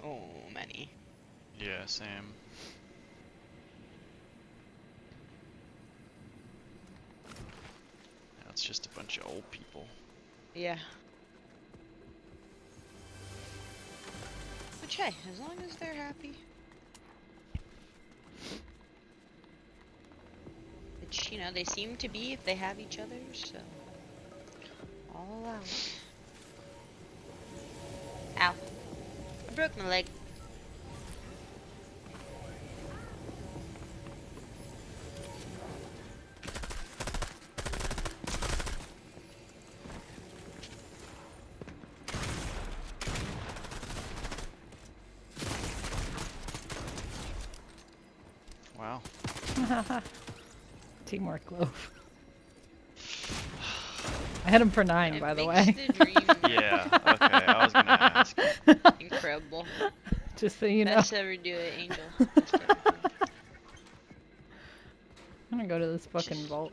so many. Yeah, same. Now it's just a bunch of old people. Yeah. Which hey, as long as they're happy. Which, you know, they seem to be if they have each other, so. All out. Broke my leg. Wow. Teamwork glove. I had him for nine, It by the way. the dream Yeah, okay, I was gonna ask. Incredible. Just so you know. Best ever do it, Angel. Best ever do it. I'm gonna go to this fucking Just- vault.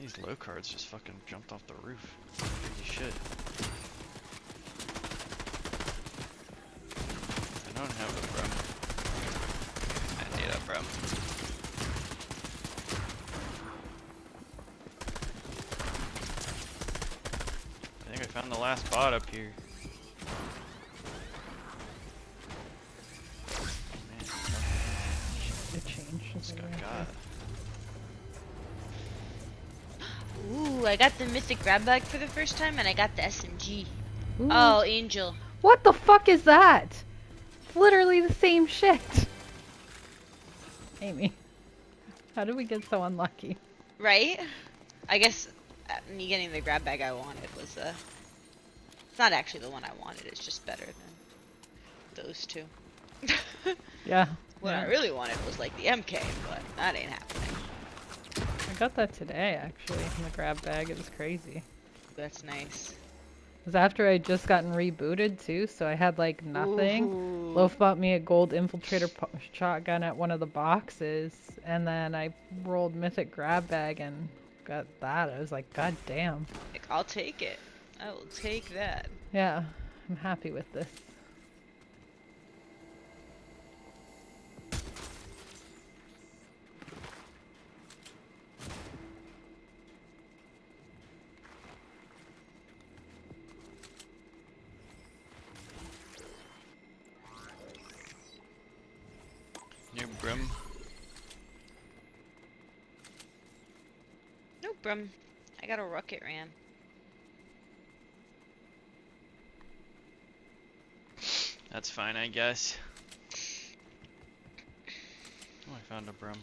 These low cards just fucking jumped off the roof. Holy shit. I don't have a broom. I need a broom. I think I last bot up here. Man, It changed. just got got. Ooh, I got the mythic grab bag for the first time, and I got the SMG. Ooh. Oh, Angel. What the fuck is that? It's literally the same shit. Amy. How did we get so unlucky? Right? I guess uh, me getting the grab bag I wanted was uh It's not actually the one I wanted. It's just better than those two. Yeah. what I really wanted was like the MK, but that ain't happening. I got that today, actually, in the grab bag. It was crazy. That's nice. It was after I just gotten rebooted, too, so I had, like, nothing. Ooh. Loaf bought me a gold infiltrator shotgun at one of the boxes, and then I rolled mythic grab bag and got that. I was like, God damn. Like, I'll take it. I will take that. Yeah, I'm happy with this. New brim. Nope, um, I got a rocket ram. That's fine, I guess. Oh, I found a broom.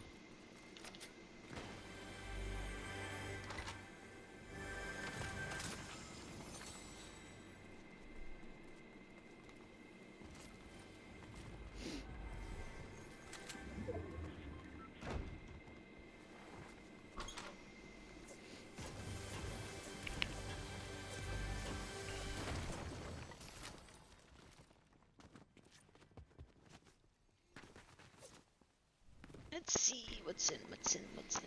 Let's see what's in, what's in, what's in.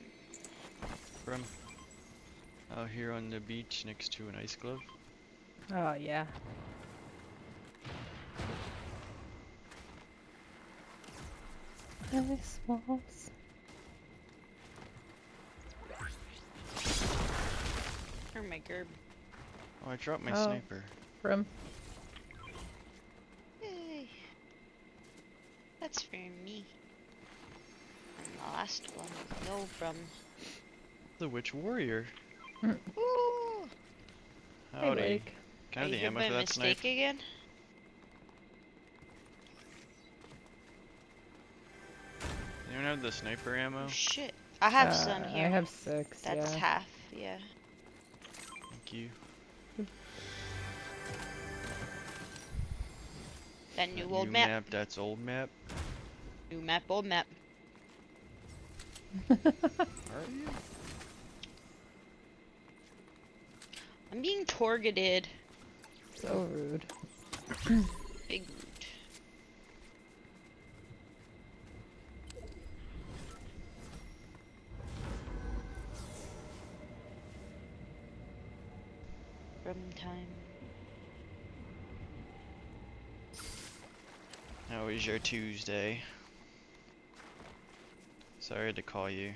Broom. Out here on the beach next to an ice glove. Oh, yeah. Ice walls. Or my gerb. Oh, I dropped my Oh. sniper. From Yay. That's for me. And the last one, no from. The witch warrior. Ooh! Hey, Howdy. Blake. Can I have the ammo by for that mistake snipe? again? Anyone have the sniper ammo? Oh shit. I have Uh, some here. I have six, That's yeah. half, yeah. Thank you. That new That old new map. That's old map. New map, old map. I'm being targeted. So rude. Big rude. From time. How was your Tuesday? Sorry to call you.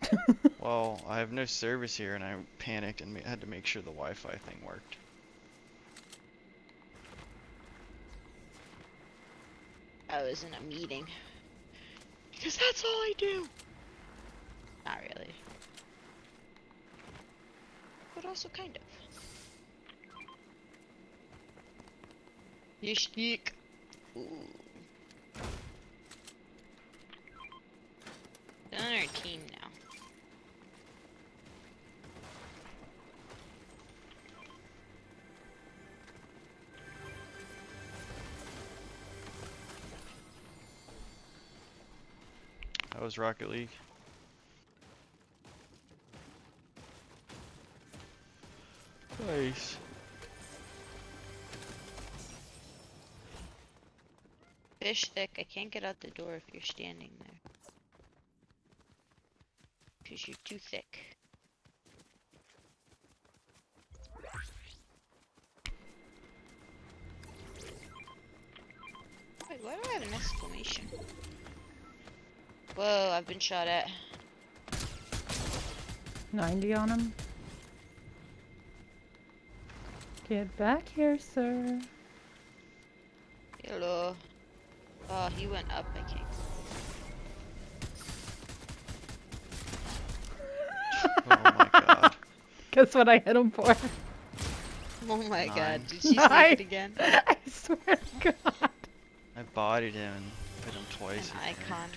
well, I have no service here and I panicked and had to make sure the Wi-Fi thing worked. I was in a meeting. Because that's all I do. Not really. But also kind of. Yishik. Ooh. Rocket League? Nice. Fish thick. I can't get out the door if you're standing there. Because you're too thick. I've been shot at. 90 on him. Get back here, sir. Hello. Oh, he went up, I can't. Oh my god. Guess what I hit him for? Oh my Nine. god, did she sneak Nine. it again? I swear to God. I bodied him and hit him twice. An with my icon.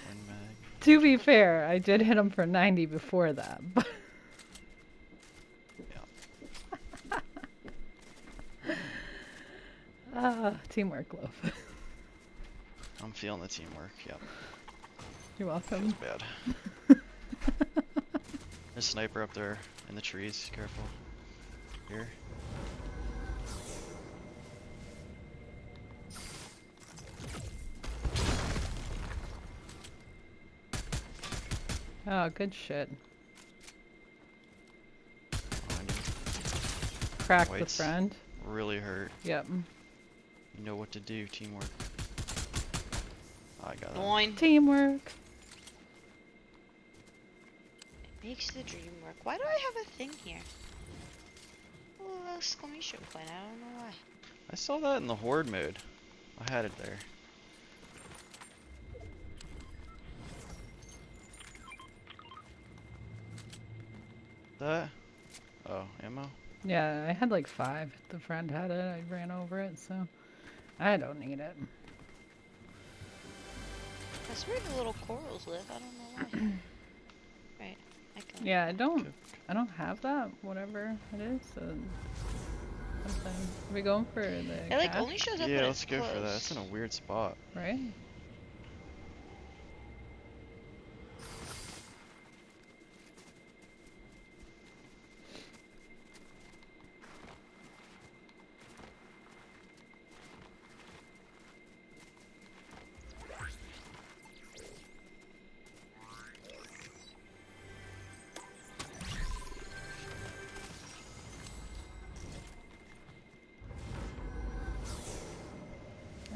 Twin mag. To be fair, I did hit him for 90 before that. But Ah, teamwork, love. I'm feeling the teamwork. Yep. You're Feels welcome. bad. There's a sniper up there in the trees. Careful. Here. Oh, good shit. Behind you. The friend. Really hurt. Yep. You know what to do. Teamwork. I got him. Loin. Teamwork. Makes the dream work. Why do I have a thing here? Oh, exclamation point. I don't know why. I saw that in the horde mode. I had it there. That? Oh, ammo? Yeah, I had like five. The friend had it. I ran over it, so I don't need it. That's where the little corals live. I don't know why. right. I. Yeah, I don't. I don't have that. Whatever it is. So something. Are we going for the It like cat, only shows up Yeah, let's go close. for that. It's in a weird spot. right?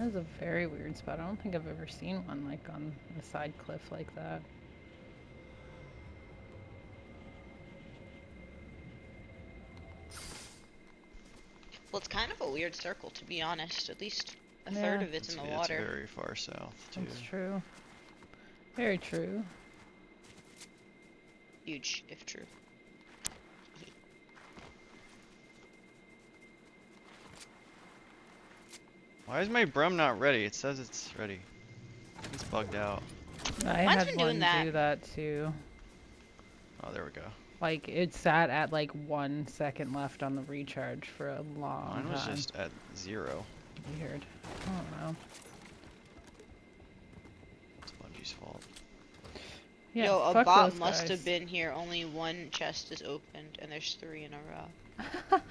That is a very weird spot. I don't think I've ever seen one like on a side cliff like that. Well, it's kind of a weird circle, to be honest. At least a third of it's in the yeah, water. It's very far south, too. That's true. Very true. Huge, if true. Why is my broom not ready? It says it's ready. It's bugged out. I Mine's had been one doing that. do that too. Oh, there we go. Like it sat at like one second left on the recharge for a long Mine was time. just at zero. Weird. I don't know. It's Bungie's fault. Yeah, Yo, a fuck bot those must guys. have been here. Only one chest is opened, and there's three in a row.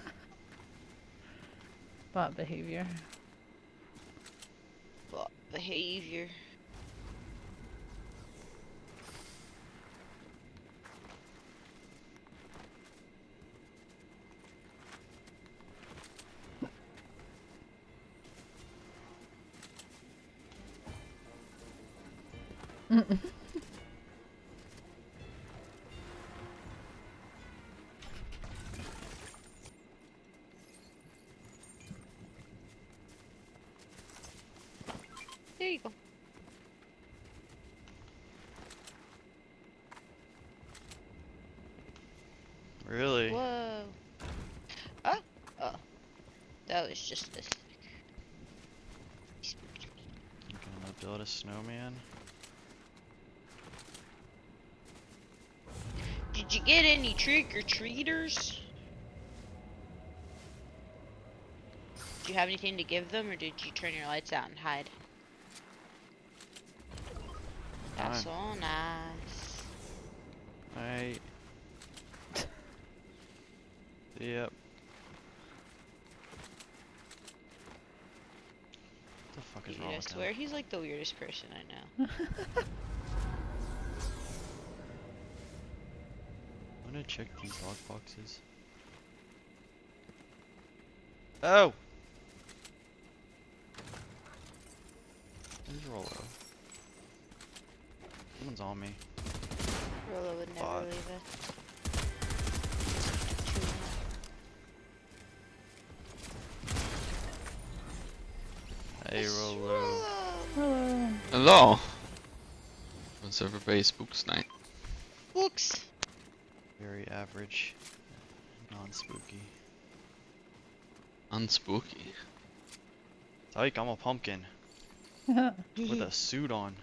bot behavior behavior. Mm-mm. That was just this. Gonna build a snowman? Did you get any trick or treaters? Do you have anything to give them, or did you turn your lights out and hide? That's so nice. I. Yep. What the fuck is Dude, wrong I with him? swear he's like the weirdest person I know. I'm gonna check these log boxes. Oh! Where's Rollo? Someone's on me. Rolo would never Bot. leave it. Hey Rollo. Hello. Hello. What's everybody's spooks night? Books. Very average. Non-spooky. Unspooky. Tyke, I'm a pumpkin. With a suit on.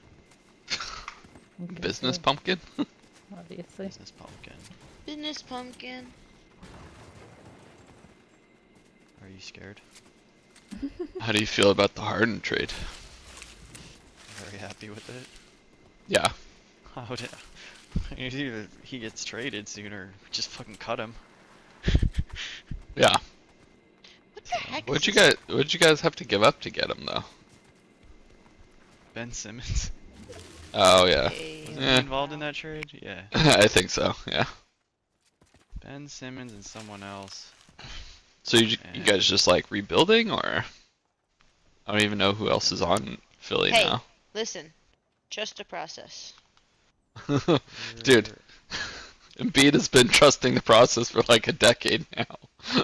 Okay, Business so, pumpkin? Obviously. Business pumpkin. Business pumpkin. Are you scared? How do you feel about the Harden trade? Very happy with it. Yeah. How did either he gets traded sooner, just fucking cut him. Yeah. What the heck? What'd you guys what'd you guys have to give up to get him though? Ben Simmons. Oh yeah. Okay, Was he Yeah. involved in that trade? Yeah. I think so, yeah. Ben Simmons and someone else. So you, you guys just like rebuilding or I don't even know who else is on Philly Hey. now. Listen, trust a process. Dude. Embiid has been trusting the process for like a decade now.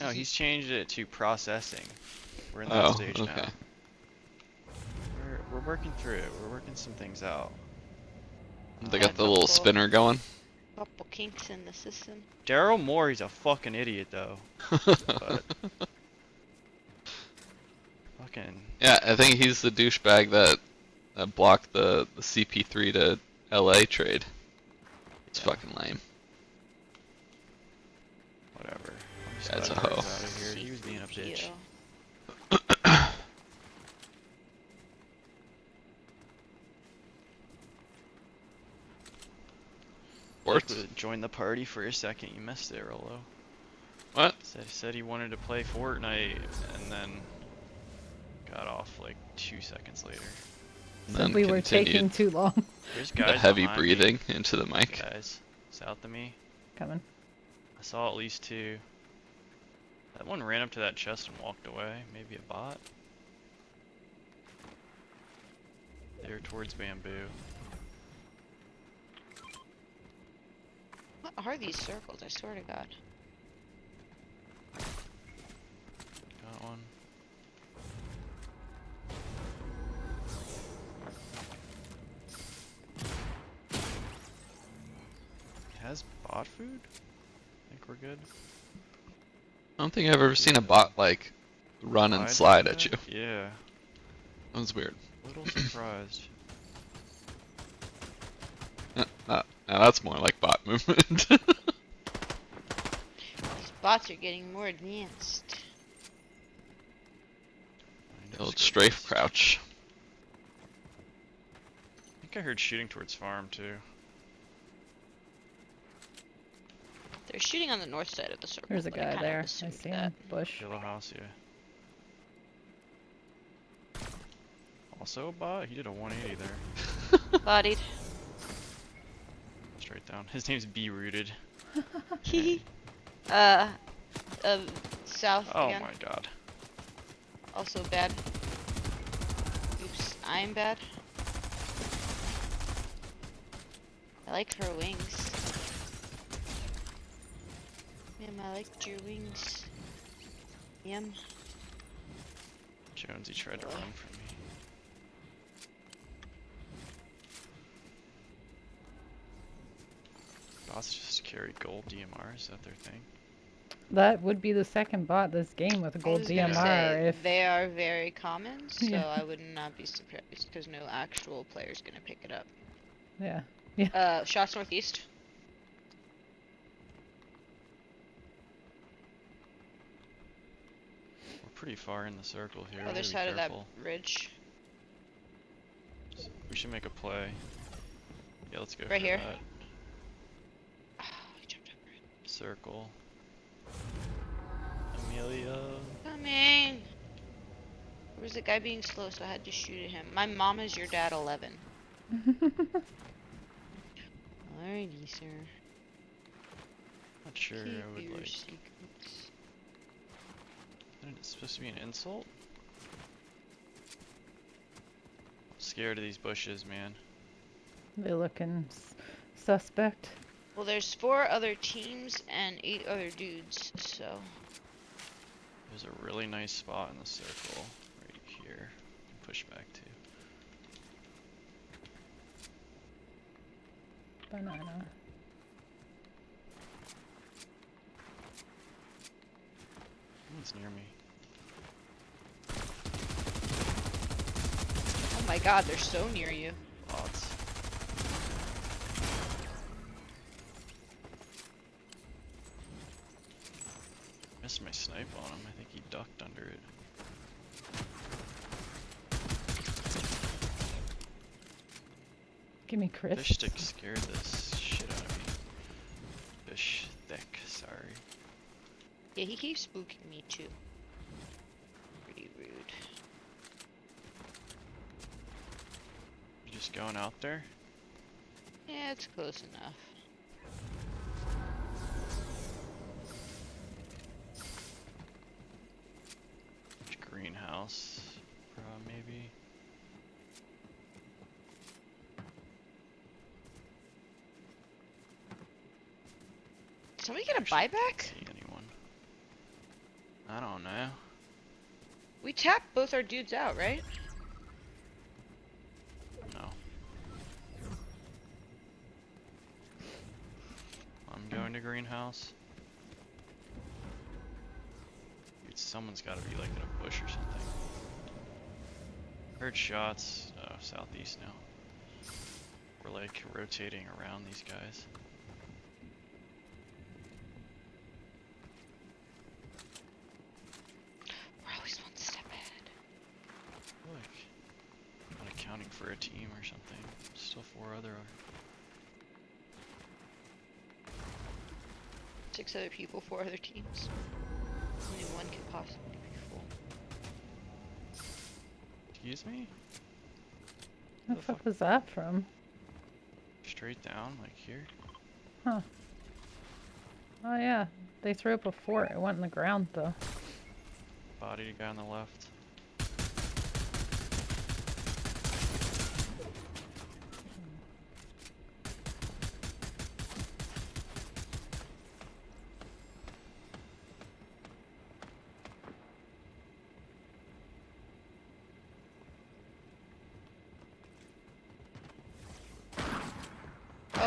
No, he's changed it to processing. We're in that Oh, stage okay. now. We're, we're working through it. We're working some things out. They got the little spinner going. Couple kinks in the system. Daryl Morey, he's a fucking idiot though. But- Fucking. Yeah, I think he's the douchebag that, that blocked the, the CP3 to LA trade. It's Yeah. fucking lame. Whatever. I'm just Guy's glad a hoe. out of here. He was being a bitch. Sports? Join the party for a second. You missed it, Rolo. What? Said said he wanted to play Fortnite and then got off like two seconds later. And then we were taking too long. There's guys the heavy behind me. breathing into the mic. Guys, south of me. Coming. I saw at least two. That one ran up to that chest and walked away. Maybe a bot. They're towards bamboo. What are these circles? I swear to God. Got one. Has bot food? I think we're good. I don't think I've ever seen a bot like run and Slide slide at you. Yeah. That was weird. Little surprised. Uh, uh, now that's more like bot movement. These bots are getting more advanced. Find The old strafe crouch. I think I heard shooting towards farm too. They're shooting on the north side of the circle. There's a but I guy there. I see that. him. Bush. Yellow house, yeah. Also a bot? He did a 180 there. Bodied. Straight down. His name's B rooted. uh, uh, south Oh again. my god. Also bad. Oops, I'm bad. I like her wings. Ma'am, I liked your wings. Yum. Jonesy tried to run from me. Bots just carry gold DMR, is that their thing? That would be the second bot this game with a I gold was DMR. say, If they are very common, so Yeah. I would not be surprised because no actual player's gonna pick it up. yeah, yeah. Uh, shots northeast. We're pretty far in the circle here. Other side of that ridge. We should make a play. Yeah, let's go Right for here. that. Oh, he jumped over it. Circle. Amelia. Coming. There was a guy being slow, so I had to shoot at him. My mom is your dad 11. Alrighty, sir. Not sure Keep I would your like. secrets. Isn't it supposed to be an insult? I'm scared of these bushes, man. they looking suspect. Well, there's four other teams and eight other dudes, so. There's a really nice spot in the circle right here. Push back to. Banana. Someone's near me. Oh my god, they're so near you. Bots. Missed my snipe on him. I think he ducked under it. Give me Chris. Fish stick scared this shit out of me. Fish thick, sorry. Yeah, he keeps spooking me too. Pretty rude. You just going out there? Yeah, it's close enough. Greenhouse, uh, maybe. Did somebody get a buyback? See anyone? I don't know. We tapped both our dudes out, right? No. I'm going to greenhouse. Dude, someone's got to be like in a bush or something. Heard shots. Oh, southeast now. We're like rotating around these guys. We're always one step ahead. Like, not accounting for a team or something. Still four other. Uh, Six other people, four other teams. Only one could possibly be full. Excuse me? What the the fuck fuck? was that from? Straight down, like here? Huh. Oh yeah, they threw up a fort. It went in the ground though. Body guy on the left.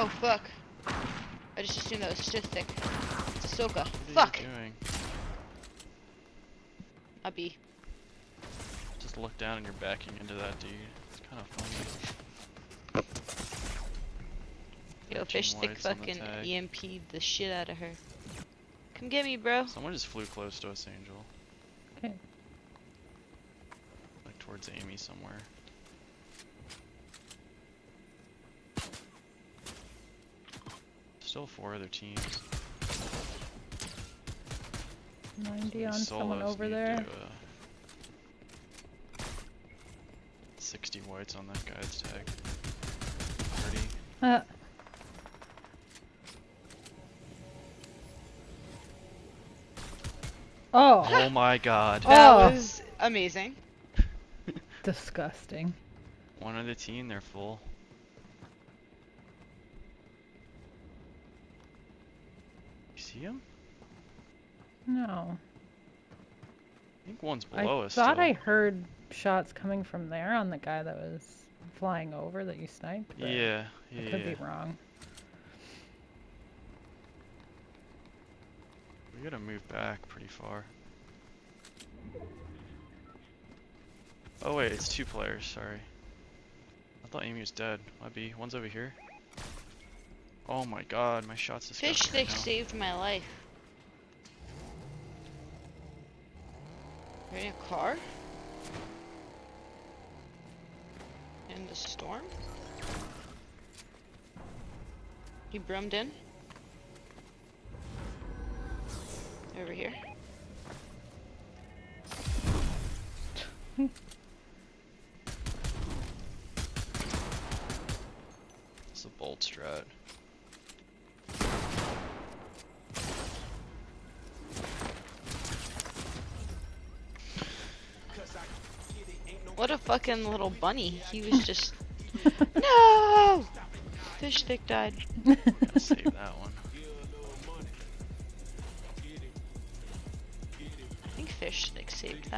Oh fuck. I just assumed that was Sithik. It's Ahsoka. What Fuck! you doing? A B. Just look down and you're backing into that dude. It's kind of funny. Yo, 13 fish stick whites the fucking tag. EMP'd the shit out of her. Come get me, bro. Someone just flew close to us, Angel. Okay. Like towards Amy somewhere. Still four other teams. 90 on someone over there. to, uh, 60 whites on that guy's tag. 30. Uh, oh, Oh my god. That Oh. was amazing. disgusting. One other team, they're full. Him? No. I think one's I below us. thought still. I heard shots coming from there on the guy that was flying over that you sniped. But Yeah, I yeah. could yeah. be wrong. We gotta move back pretty far. Oh wait, it's two players, sorry. I thought Amy was dead. Might be. One's over here. Oh my god, my shot's Fish disgusting stick right saved my life. Are you in a car? In the storm? He broomed in. Over here. a fucking little bunny. He was just. no! Fish stick died. Gotta save that one. I think fish stick saved that